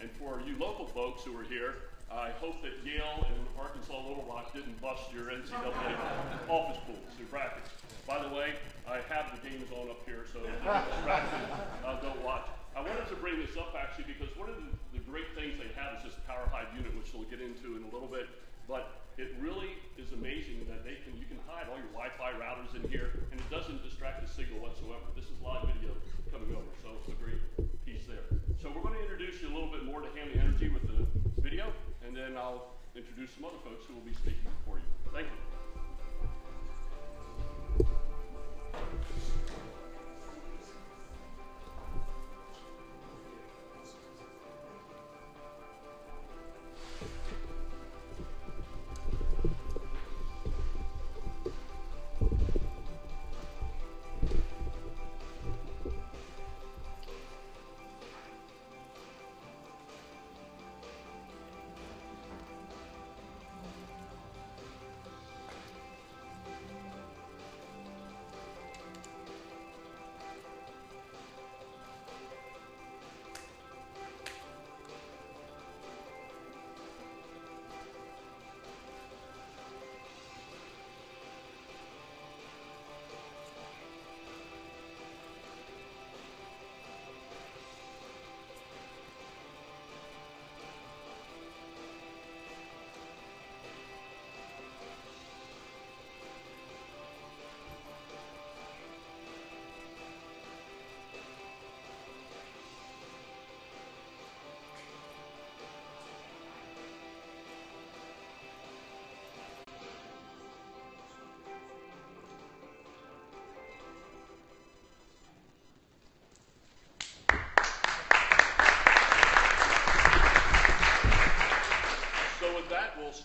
And for you local folks who are here, I hope that Yale and Arkansas Little Rock didn't bust your NCAA office pools, your brackets. By the way, I have the games on up here, so if you're distracted, uh, don't watch. I wanted to bring this up actually because one of the, the great things they have is this power hide unit, which we'll get into in a little bit. But it really is amazing that they can you can hide all your Wi-Fi routers in here, and it doesn't distract the signal whatsoever. This is live video coming over, so it's a great piece there. So we're going to introduce you a little bit more to Hanley Energy with the video, and then I'll introduce some other folks who will be speaking for you. Thank you.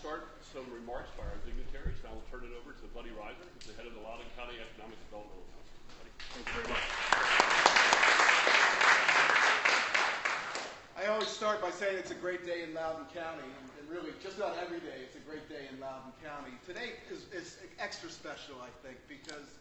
Start some remarks by our dignitaries. and I will turn it over to Buddy Rizer, who's the head of the Loudoun County Economic Development Office. Buddy. Thank you very much. I always start by saying it's a great day in Loudoun County, and, really just about every day it's a great day in Loudoun County. Today is, is extra special, I think, because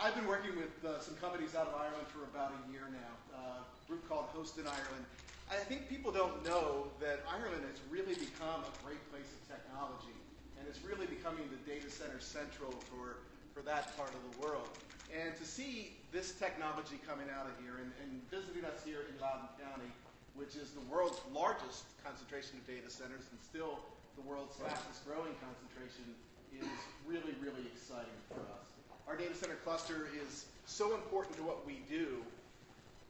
I've been working with uh, some companies out of Ireland for about a year now, uh, a group called Host in Ireland. I think people don't know that Ireland has really become a great place of technology, and it's really becoming the data center central for, for that part of the world. And to see this technology coming out of here and, and visiting us here in Loudoun County, which is the world's largest concentration of data centers and still the world's fastest growing concentration, is really, really exciting for us. Our data center cluster is so important to what we do,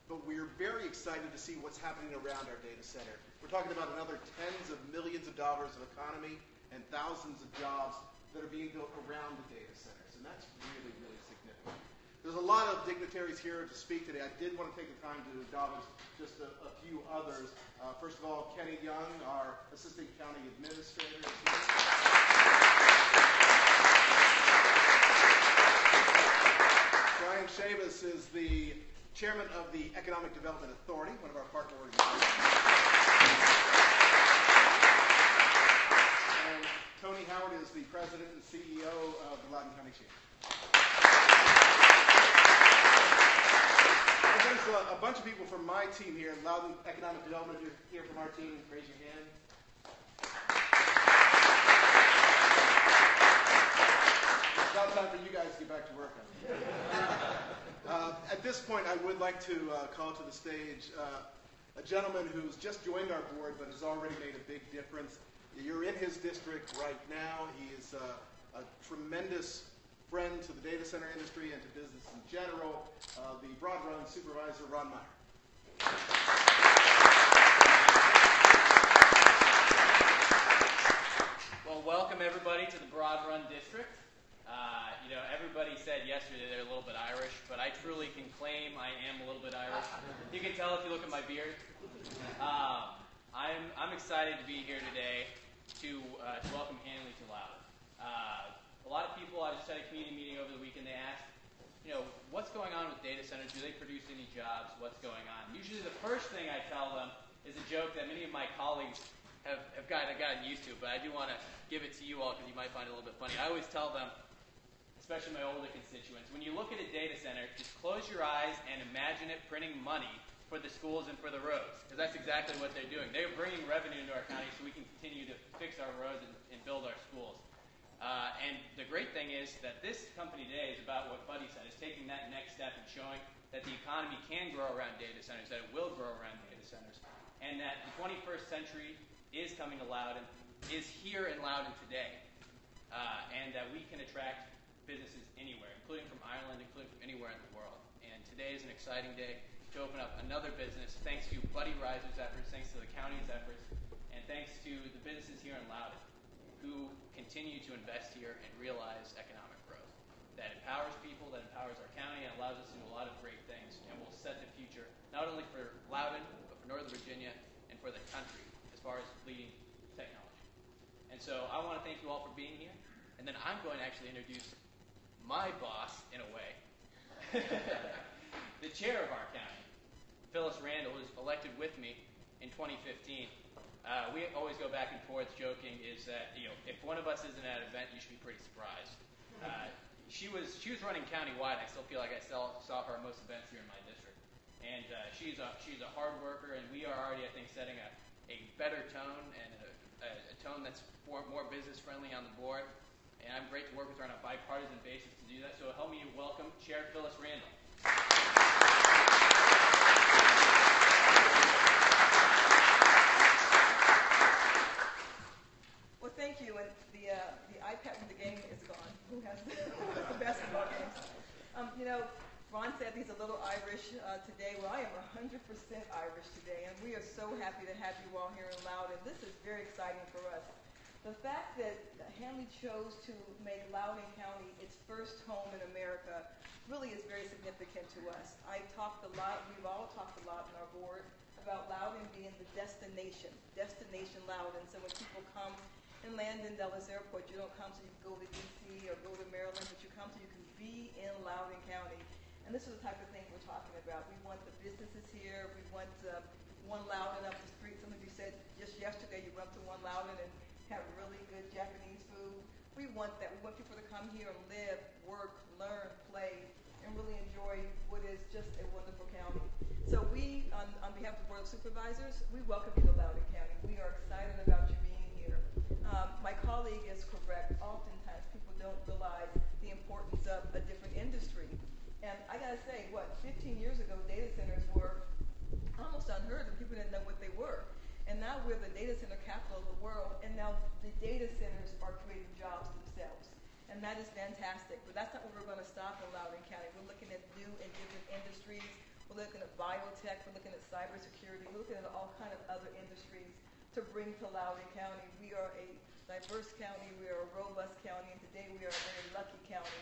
but we're very excited to see what's happening around our data center. We're talking about another tens of millions of dollars of economy and thousands of jobs that are being built around the data centers, and that's really, really significant. There's a lot of dignitaries here to speak today. I did want to take the time to acknowledge just a, a few others. Uh, first of all, Kenny Young, our Assistant County Administrator. Brian Chavis is the Chairman of the Economic Development Authority, one of our partner organizations. And Tony Howard is the President and CEO of the Loudoun County Chamber. There's a, a bunch of people from my team here, Loudoun Economic Development, you're here from our team. Raise your hand. It's about time for you guys to get back to work. Uh, at this point, I would like to uh, call to the stage uh, a gentleman who's just joined our board but has already made a big difference. You're in his district right now. He is uh, a tremendous friend to the data center industry and to business in general. Uh, the Broad Run Supervisor, Ron Meyer. Well, welcome everybody to the Broad Run District. Uh, you know, everybody said yesterday they're a little bit Irish, but I truly can claim I am a little bit Irish. You can tell if you look at my beard. Um, I'm, I'm excited to be here today to, uh, to welcome Hanley to Loudoun. Uh, a lot of people, I just had a community meeting over the weekend, they asked, you know, what's going on with data centers? Do they produce any jobs? What's going on? Usually the first thing I tell them is a joke that many of my colleagues have, have kind of gotten used to, but I do want to give it to you all because you might find it a little bit funny. I always tell them, especially my older constituents, when you look at a data center, just close your eyes and imagine it printing money for the schools and for the roads, because that's exactly what they're doing. They're bringing revenue into our county so we can continue to fix our roads and, and build our schools. Uh, and the great thing is that this company today is about what Buddy said, is taking that next step and showing that the economy can grow around data centers, that it will grow around data centers, and that the 21st century is coming to Loudoun, is here in Loudoun today, uh, and that we can attract businesses anywhere, including from Ireland, including from anywhere in the world. And today is an exciting day to open up another business, thanks to Buddy Rizer's efforts, thanks to the county's efforts, and thanks to the businesses here in Loudoun who continue to invest here and realize economic growth that empowers people, that empowers our county, and allows us to do a lot of great things, and will set the future not only for Loudoun, but for Northern Virginia and for the country as far as leading technology. And so I want to thank you all for being here, and then I'm going to actually introduce my boss, in a way, the chair of our county, Phyllis Randall, who's elected with me in 2015. Uh, we always go back and forth joking is that you know if one of us isn't at an event, you should be pretty surprised. Uh, she was she was running countywide. I still feel like I saw, saw her at most events here in my district, and uh, she's a she's a hard worker, and we are already I think setting a, a better tone and a, a, a tone that's more, more business friendly on the board. And I'm great to work with her on a bipartisan basis to do that. So help me welcome Chair Phyllis Randall. Well, thank you. And the uh, the iPad with the game is gone. Who has the, the basketball games? Um, you know, Ron said he's a little Irish uh, today. Well, I am 100% Irish today, and we are so happy to have you all here in Loudoun. This is very exciting for us. The fact that Hanley chose to make Loudoun County its first home in America really is very significant to us. I talked a lot, we've all talked a lot in our board about Loudoun being the destination, destination Loudoun. So when people come and land in Dulles Airport, you don't come so you can go to D.C. or go to Maryland, but you come so you can be in Loudoun County. And this is the type of thing we're talking about. We want the businesses here. We want uh, one Loudoun up the street. Some of you said just yesterday you went to one Loudoun and have really good Japanese food. We want that. We want people to come here and live, work, learn, play, and really enjoy what is just a wonderful county. So we, on, on behalf of the Board of Supervisors, we welcome you to Loudoun County. We are excited about you being here. Um, my colleague is correct. Oftentimes people don't realize the importance of a different industry. And I gotta say, what, 15 years ago, data centers were almost unheard of. People didn't know what they were. And now we're the data center capital of the world, and now the data centers are creating jobs themselves. And that is fantastic. But that's not what we're going to stop in Loudoun County. We're looking at new and different industries. We're looking at biotech. We're looking at cybersecurity. We're looking at all kind of other industries to bring to Loudoun County. We are a diverse county. We are a robust county. And today we are a very lucky county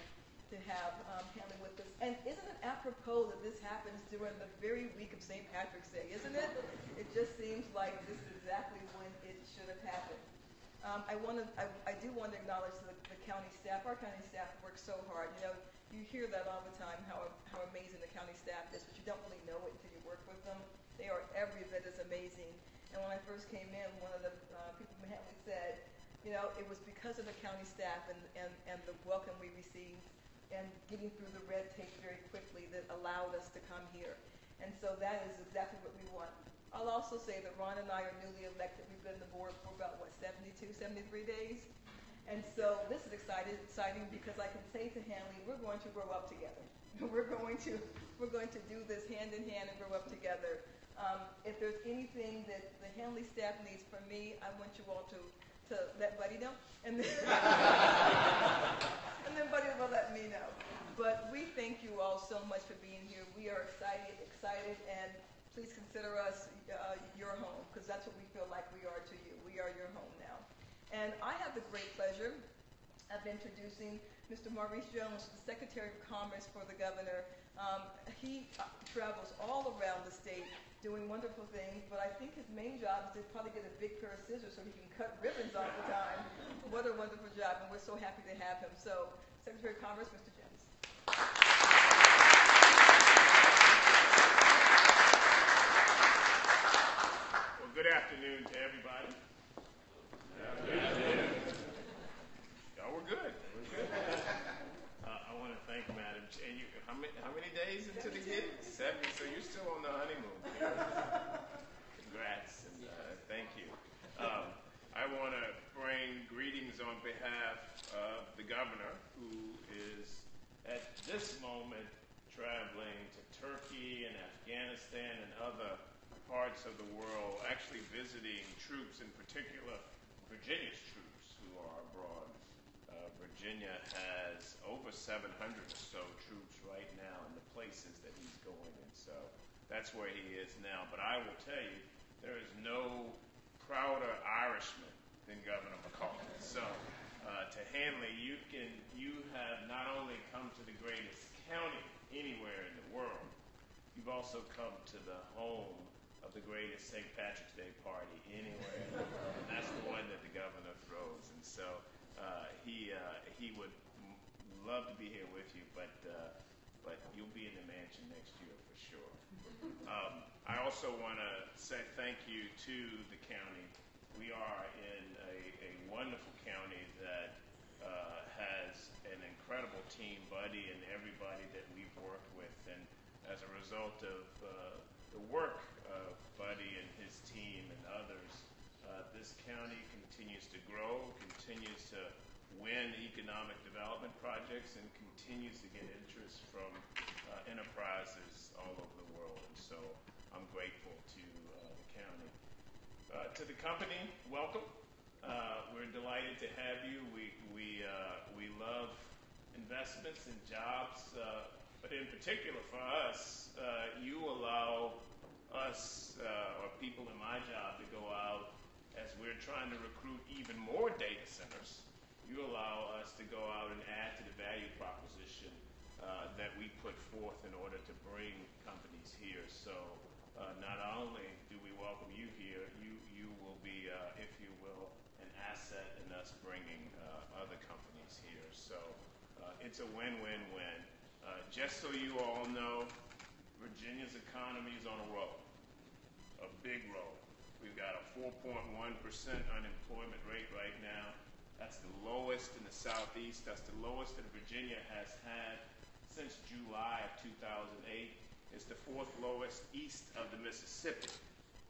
to have um, with us. And isn't it apropos that this happens during the very week of St. Patrick's Day, isn't it? It just seems like this is exactly when it should have happened. Um, I, want to, I, I do want to acknowledge the, the county staff. Our county staff works so hard. You know, you hear that all the time, how, how amazing the county staff is, but you don't really know it until you work with them. They are every bit as amazing. And when I first came in, one of the uh, people from Hanley said, you know, it was because of the county staff and, and, and the welcome we received and getting through the red tape very quickly that allowed us to come here. And so that is exactly what we want. I'll also say that Ron and I are newly elected. We've been on the board for about, what, 72, 73 days? And so this is exciting, exciting because I can say to Hanley, we're going to grow up together. we're going to we're going to do this hand in hand and grow up together. Um, if there's anything that the Hanley staff needs from me, I want you all to to let Buddy know, and then, and then Buddy will let me know. But we thank you all so much for being here. We are excited, excited, and please consider us uh, your home because that's what we feel like we are to you. We are your home now. And I have the great pleasure of introducing Mr. Maurice Jones, the Secretary of Commerce for the governor. Um, he uh, travels all around the state doing wonderful things, but I think his main job is to probably get a big pair of scissors so he can cut ribbons all the time. what a wonderful job, and we're so happy to have him. So, Secretary of Commerce, Mr. Jones. Well, good afternoon to everybody. Y'all were good. We're good. Uh, I want to thank Madam, Ch- and you, how how many, how many days into the gig? Seven. So you're still on the honeymoon. Congrats and uh, thank you. Um, I want to bring greetings on behalf of the governor, who is at this moment traveling to Turkey and Afghanistan and other parts of the world, actually visiting troops, in particular Virginia's troops who are abroad. Uh, Virginia has over 700 or so troops right now in the places that he's going, and so that's where he is now. But I will tell you, there is no prouder Irishman than Governor McAuliffe. So uh, to Hanley, you can you have not only come to the greatest county anywhere in the world, you've also come to the home of the greatest St. Patrick's Day party anywhere and that's the one that the governor throws. And so uh, he uh, he would m- love to be here with you, but uh, but you'll be in the mansion next year for sure. Um, I also want to say thank you to the county. We are in a, a wonderful county that uh, has an incredible team, Buddy, and everybody that we've worked with. And as a result of uh, the work Buddy and his team and others, uh, this county continues to grow, continues to win economic development projects, and continues to get interest from uh, enterprises all over the world. And so I'm grateful to uh, the county. Uh, to the company, welcome. Uh, we're delighted to have you. We, we, uh, we love investments and jobs, but in particular for us, you allow us, uh, or people in my job, to go out as we're trying to recruit even more data centers. You allow us to go out and add to the value proposition uh, that we put forth in order to bring companies here. So uh, not only do we welcome you here, you, you will be, uh, if you will, an asset in us bringing uh, other companies here. So uh, it's a win-win-win. Just so you all know, Virginia's economy is on a roll, big roll. We've got a 4.1% unemployment rate right now. That's the lowest in the southeast. That's the lowest that Virginia has had since July of 2008. It's the fourth lowest east of the Mississippi.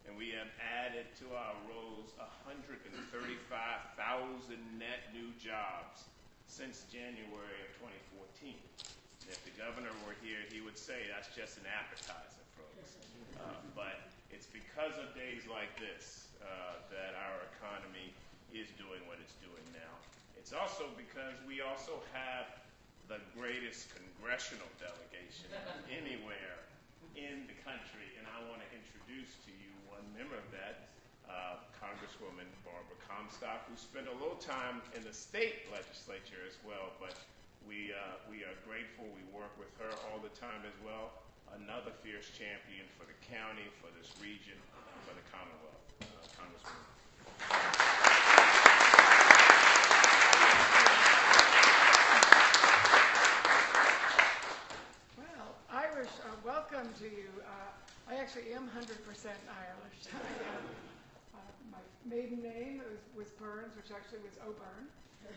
And we have added to our rolls 135,000 net new jobs since January of 2014. And if the governor were here, he would say that's just an appetizer, folks. Uh, but it's because of days like this uh, that our economy is doing what it's doing now. It's also because we also have the greatest congressional delegation anywhere in the country, and I want to introduce to you one member of that, uh, Congresswoman Barbara Comstock, who spent a little time in the state legislature as well, but we, uh, we are grateful. We work with her all the time as well. Another fierce champion for the county, for this region, for the Commonwealth. Uh. Well, Irish, uh, welcome to you. Uh, I actually am 100% Irish. Uh, uh, my maiden name was, was Burns, which actually was O'Byrne,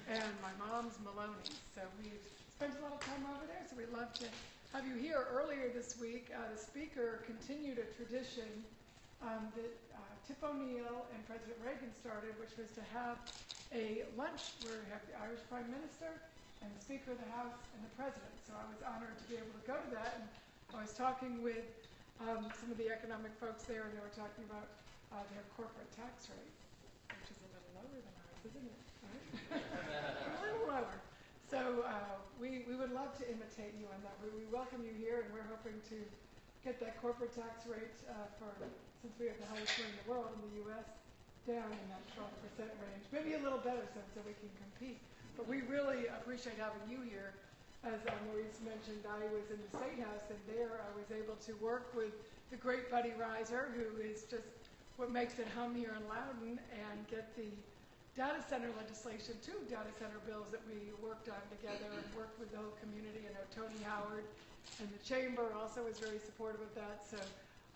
and my mom's Maloney. So we've spent a lot of time over there, so we'd love to have you here. Earlier this week, uh, the speaker continued a tradition um, that uh, Tip O'Neill and President Reagan started, which was to have a lunch where we have the Irish Prime Minister and the Speaker of the House and the President. So I was honored to be able to go to that. And I was talking with um, some of the economic folks there, and they were talking about uh, their corporate tax rate, which is a little lower than ours, isn't it? Right? a little lower. So uh, we, we would love to imitate you on that. We, we welcome you here, and we're hoping to get that corporate tax rate uh, for, since we have the highest rate in the world in the U.S., down in that 12% range. Maybe a little better so, so we can compete. But we really appreciate having you here. As uh, Maurice mentioned, I was in the State House, and there I was able to work with the great Buddy Rizer, who is just what makes it hum here in Loudoun, and get the data center legislation, two data center bills that we worked on together and worked with the whole community. I know Tony Howard and the Chamber also was very supportive of that. So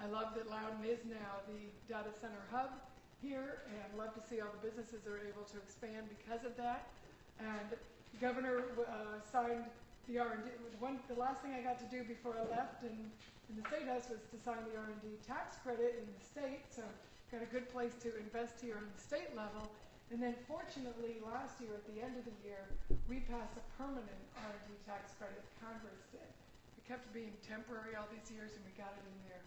I love that Loudoun is now the data center hub here, and love to see all the businesses are able to expand because of that. And the governor uh, signed the R&D. One, the last thing I got to do before I left in, in the State House was to sign the R&D tax credit in the state, so got a good place to invest here on the state level. And then fortunately, last year, at the end of the year, we passed a permanent R&D tax credit, Congress did. It kept being temporary all these years, and we got it in there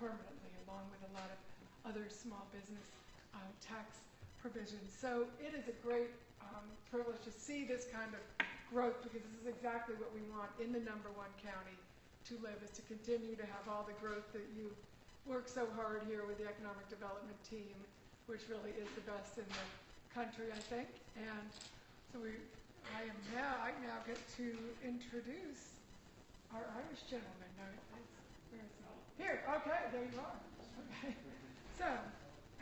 permanently, along with a lot of other small business uh, tax provisions. So it is a great um, privilege to see this kind of growth, because this is exactly what we want in the number one county to live, is to continue to have all the growth that you work so hard here with the economic development team, which really is the best in the country, I think. And so we, I am now, I now get to introduce our Irish gentleman. No, where is he? Here, okay, there you are. Okay. So,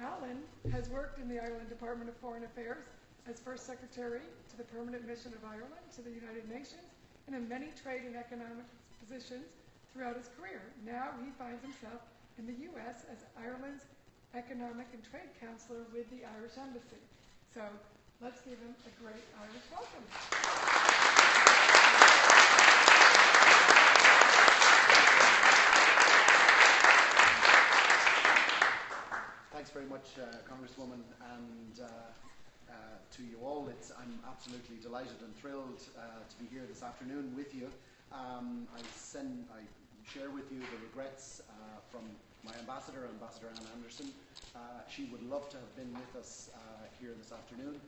Alan has worked in the Ireland Department of Foreign Affairs as First Secretary to the Permanent Mission of Ireland to the United Nations and in many trade and economic positions throughout his career. Now he finds himself in the U.S. as Ireland's Economic and Trade Counselor with the Irish Embassy. So let's give him a great Irish welcome. Thanks very much, uh, Congresswoman, and uh, uh, to you all. It's, I'm absolutely delighted and thrilled uh, to be here this afternoon with you. Um, I, send, I share with you the regrets uh, from my ambassador, Ambassador Anne Anderson. Uh, she would love to have been with us uh, here this afternoon.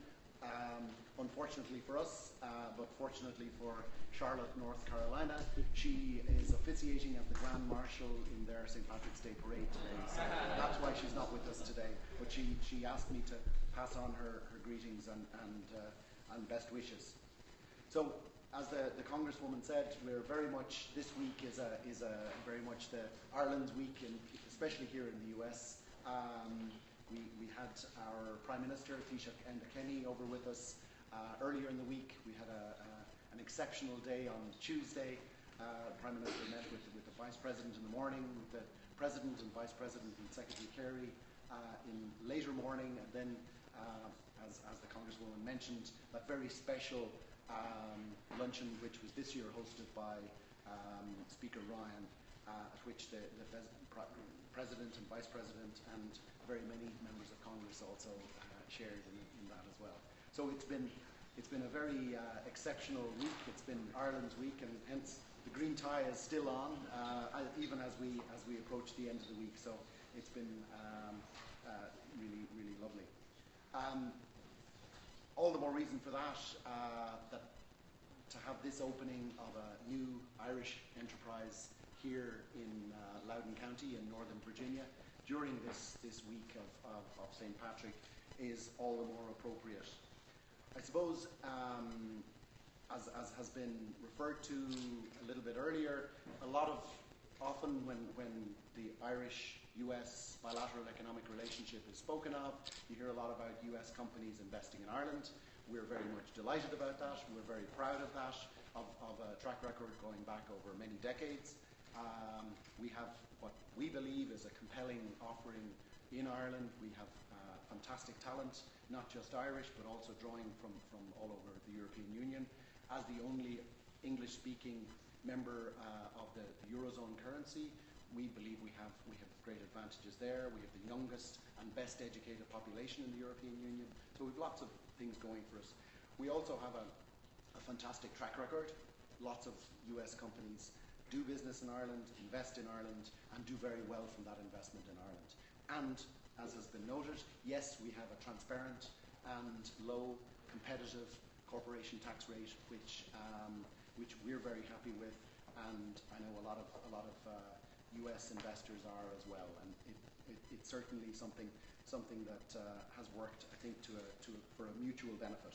Um, unfortunately for us, uh, but fortunately for Charlotte, North Carolina, she is officiating at the Grand Marshal in their St. Patrick's Day parade today. So that's why she's not with us today. But she, she asked me to pass on her, her greetings and, and, uh, and best wishes. So as the, the Congresswoman said, we're very much, this week is, a, is a very much the Ireland week, in, especially here in the US. Um, we, we had our Prime Minister, Taoiseach Enda Kenny, over with us uh, earlier in the week. We had a, a, an exceptional day on Tuesday. Uh, the Prime Minister met with, with the Vice President in the morning, with the President and Vice President and Secretary Kerry uh, in later morning, and then, uh, as, as the Congresswoman mentioned, that very special um, luncheon, which was this year hosted by um, Speaker Ryan, uh, at which the, the President and Vice President and very many members of Congress also uh, shared in, in, that as well. So it's been, it's been a very uh, exceptional week. It's been Ireland's week, and hence the green tie is still on, uh, even as we, as we approach the end of the week. So it's been um, uh, really, really lovely. All the more reason for that, uh, that to have this opening of a new Irish enterprise here in uh, Loudoun County in Northern Virginia during this, this week of, of, of St. Patrick is all the more appropriate. I suppose, um, as, as has been referred to a little bit earlier, a lot of often when, when the Irish US bilateral economic relationship is spoken of. You hear a lot about US companies investing in Ireland. We're very much delighted about that. We're very proud of that, of, of a track record going back over many decades. Um, we have what we believe is a compelling offering in Ireland. We have uh, fantastic talent, not just Irish, but also drawing from, from all over the European Union. As the only English speaking member uh, of the, the Eurozone currency, we believe we have, we have great advantages there. We have the youngest and best educated population in the European Union. So we have lots of things going for us. We also have a, a fantastic track record. Lots of US companies do business in Ireland, invest in Ireland, and do very well from that investment in Ireland. And, as has been noted, yes, we have a transparent and low competitive corporation tax rate, which, um, which we're very happy with, and I know a lot of, a lot of uh, US investors are as well, and it, it, it's certainly something, something that uh, has worked, I think, to a, to a, for a mutual benefit.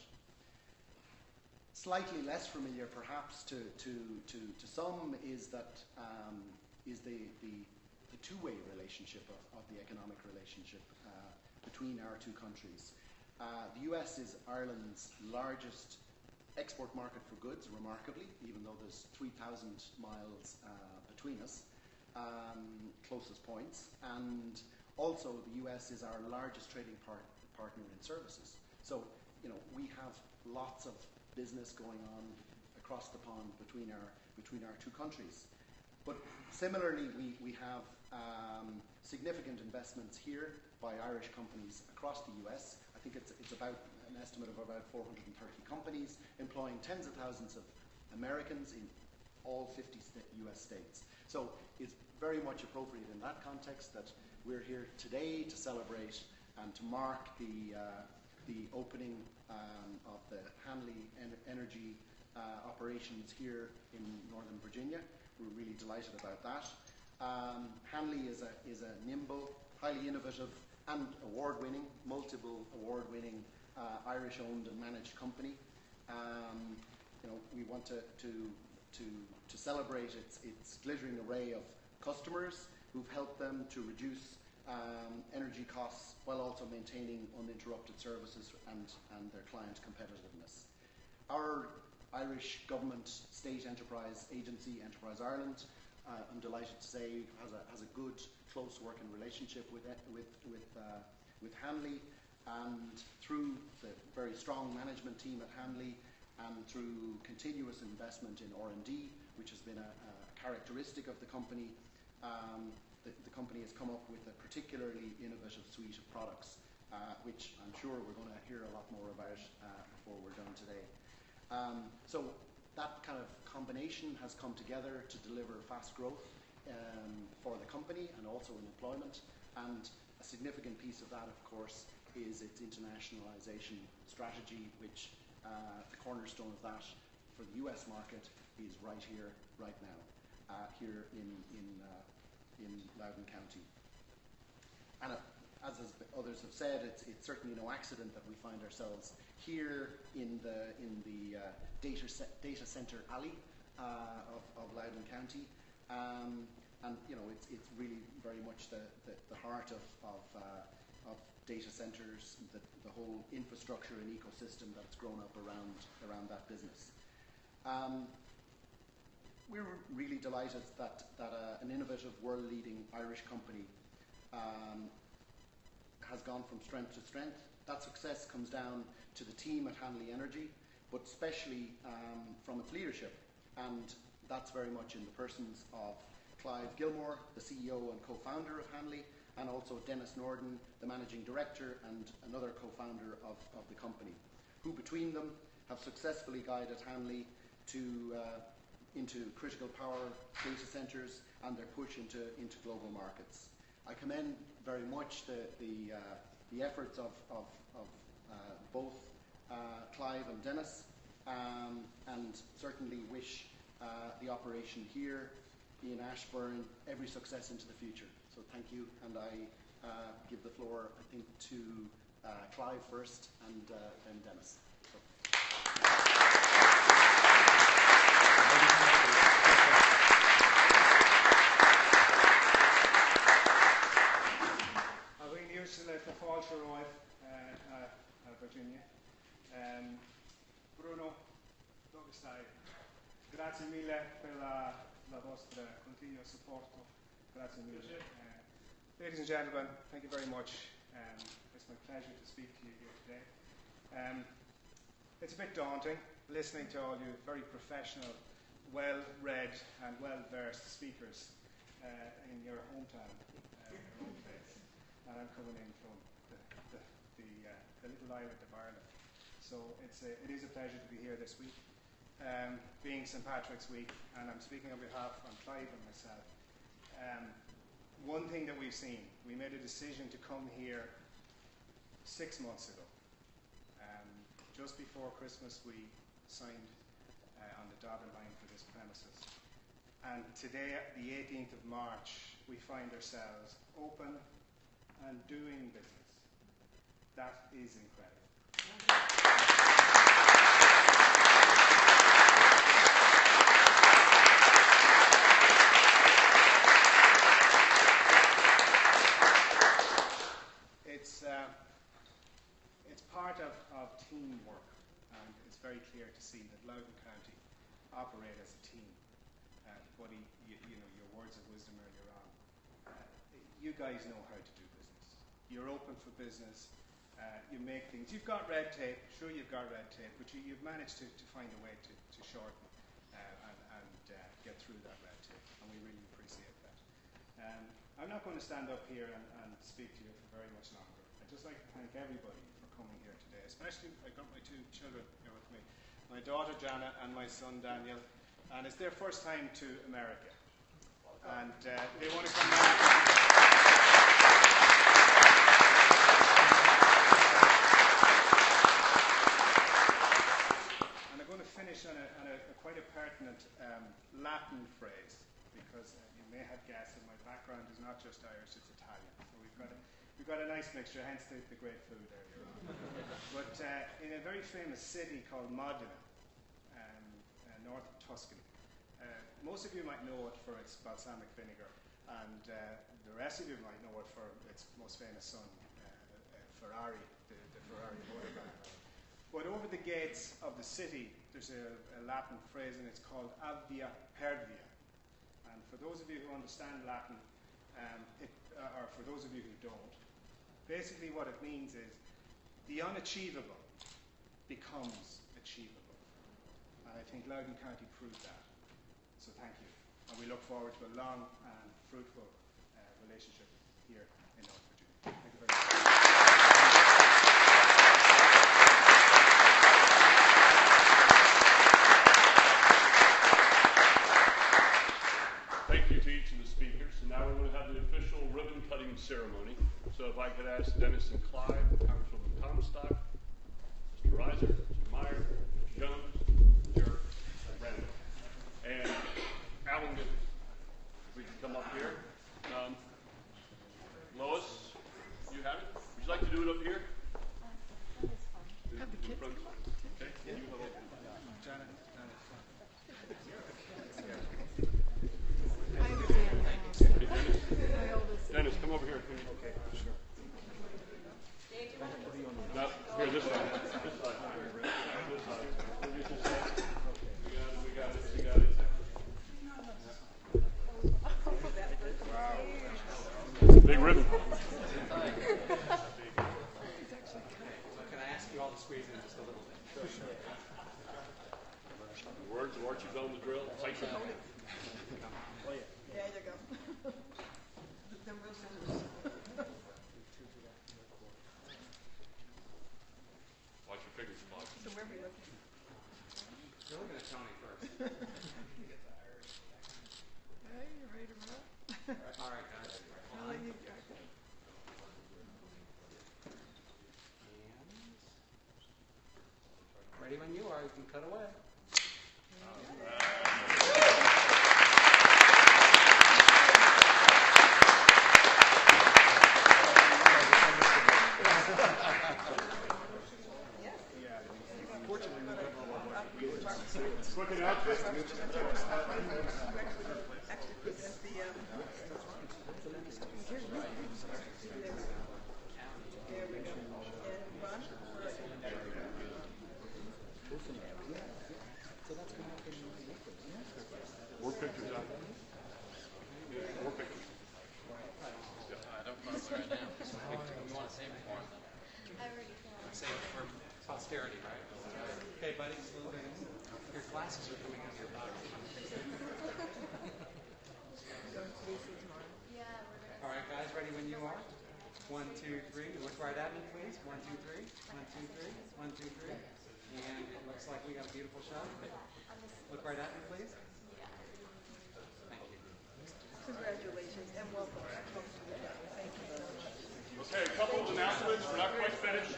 Slightly less familiar, perhaps, to, to, to, to some is that um, is the, the, the two-way relationship of, of, the economic relationship uh, between our two countries. Uh, the US is Ireland's largest export market for goods, remarkably, even though there's 3,000 miles uh, between us um, closest points, and also the US is our largest trading par- partner in services. So, you know, we have lots of business going on across the pond between our, between our two countries. But similarly, we, we have um, significant investments here by Irish companies across the US. I think it's, it's about an estimate of about 430 companies employing tens of thousands of Americans in all 50 US states. So it's very much appropriate in that context that we're here today to celebrate and to mark the, uh, the opening um, of the Hanley en- Energy uh, operations here in Northern Virginia. We're really delighted about that. Um, Hanley is a, is a nimble, highly innovative, and award winning, multiple award winning uh, Irish owned and managed company. Um, you know, we want to, to, to, to celebrate its, its glittering array of customers who've helped them to reduce um, energy costs while also maintaining uninterrupted services and, and their client competitiveness. Our Irish government state enterprise agency, Enterprise Ireland, uh, I'm delighted to say, has a, has a good, close working relationship with, with, with, uh, with Hanley. And through the very strong management team at Hanley and through continuous investment in R&D, which has been a, a characteristic of the company, um, the, the, company has come up with a particularly innovative suite of products, uh, which I'm sure we're going to hear a lot more about uh, before we're done today. Um, so that kind of combination has come together to deliver fast growth um, for the company and also in employment. And a significant piece of that, of course, is its internationalization strategy, which uh, the cornerstone of that for the US market is right here, right now, uh, here in, in, uh, in Loudoun County. And uh, as others have said, it's, it's, certainly no accident that we find ourselves here in the, in the uh, data, data center alley uh, of, of Loudoun County. Um, and you know, it's, it's really very much the, the, the heart of, of, of data centers, the, the whole infrastructure and ecosystem that's grown up around, around that business. Um, we're really delighted that, that uh, an innovative, world-leading Irish company um, has gone from strength to strength. That success comes down to the team at Hanley Energy, but especially um, from its leadership. And that's very much in the persons of Clive Gilmore, the CEO and co-founder of Hanley, and also Dennis Nordon, the managing director and another co-founder of, of the company, who between them have successfully guided Hanley to, uh, into critical power data centers and their push into, into global markets. I commend very much the, the, uh, the efforts of, of, of uh, both uh, Clive and Dennis, um, and certainly wish uh, the operation here in Ashburn every success into the future. So thank you, and I uh, give the floor, I think, to uh, Clive first, and uh, then Dennis. Virginia. Um, Bruno, dove stai? Grazie mille per la, la vostra continuo supporto. Uh, ladies and gentlemen, thank you very much. Um, it's my pleasure to speak to you here today. Um, it's a bit daunting listening to all you very professional, well-read and well-versed speakers uh, in your hometown, uh, your own place. And I'm coming in from the little island of Ireland. So it's a, it is a pleasure to be here this week, um, being St Patrick's Week, and I'm speaking on behalf of Clive and myself. Um, one thing that we've seen, we made a decision to come here six months ago. Um, just before Christmas, we signed uh, on the dotted line for this premises. And today, the 18th of March, we find ourselves open and doing business. That is incredible. It's, uh, it's part of, of teamwork, and it's very clear to see that Loudoun County operate as a team. Uh, Buddy, you, you, know, your words of wisdom earlier on. Uh, you guys know how to do business. You're open for business uh, you make things. You've got red tape, sure you've got red tape, but you, have managed to, to, find a way to, to shorten and get through that red tape, and we really appreciate that. Um, I'm not going to stand up here and, and speak to you for very much longer. I'd just like to thank everybody for coming here today, especially I've got my two children here with me, my daughter Jana and my son Daniel, and it's their first time to America. And uh, they want to come back. And I'm going to finish on a, on a, a quite a pertinent um, Latin phrase because uh, you may have guessed that my background is not just Irish, it's Italian. So we've got a, we've got a nice mixture, hence the, the great food earlier on. but uh, in a very famous city called Modena, um, uh, north of Tuscany, uh, most of you might know it for its balsamic vinegar, and uh, the rest of you might know it for its most famous son, uh, uh, Ferrari, the, the Ferrari motorcar. But over the gates of the city, there's a, a Latin phrase, and it's called Avia Pervia. And for those of you who understand Latin, um, it, uh, or for those of you who don't, basically what it means is the unachievable becomes achievable. And I think Loudoun County proved that. So thank you. And we look forward to a long and fruitful uh, relationship here in North Virginia. Thank you very much. Thank you to each of the speakers. And now we're going to have the official ribbon cutting ceremony. So if I could ask Dennis and Clive, Congresswoman Comstock, Mr. Rizer, Mr. Meyer, Mr. Jones, Mr. Randall, and Alan Gibbons. If we can come up here. Um, Lois, you have it? Would you like to do it up here? Have the kids Front? come up. Okay. You have it. Janet, Janet, I understand now. Hey, Dennis. My oldest. Dennis, come over here. Okay, sure. No, here, this side. This side. This side. We'll get this side. We got it, we got it, we got it. Big ribbon. Can I ask you all to squeeze in just a little bit? The in the drill. Tight your pony. There you go. The real scissors. Watch your fingers, Claude. So where are we looking? You're looking at Tony first. Hey, you ready to roll? All right, guys. I'll let you, okay. And ready when you are, you can cut away. Quick announcement. Actually present the, um, there we go. And Ron? More pictures out. More pictures. Uh, don't close it right now. You want to save it for him, though? Save it for posterity, right? Okay, buddy, just a little bit. Your glasses are coming out of your body. All right, guys, ready when you are? One, two, three. Look right at me, please. One, two, three. One, two, three. One, two, three. And it looks like we got a beautiful shot. Look right at me, please. Thank you. Congratulations and welcome. Welcome to the family. Thank you. Okay, a couple of announcements. We're not quite finished.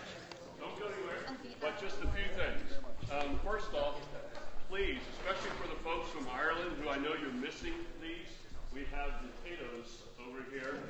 Don't go anywhere. But just a few things. Um, first off, please, especially for the folks from Ireland who I know you're missing these, we have the potatoes over here